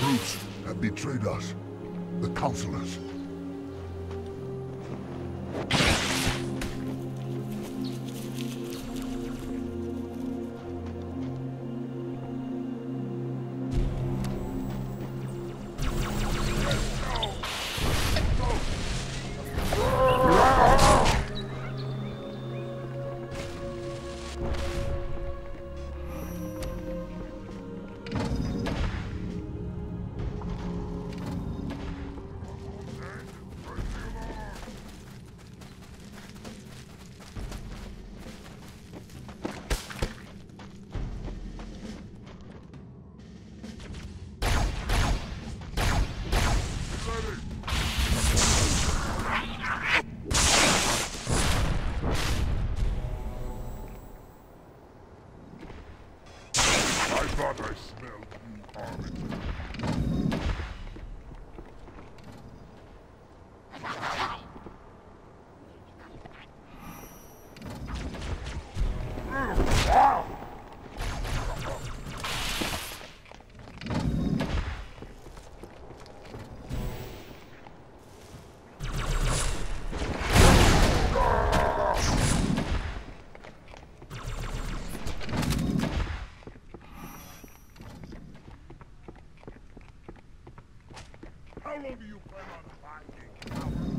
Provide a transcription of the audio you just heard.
brutes have betrayed us, the counselors. I thought I smelled you, How long do you fighting?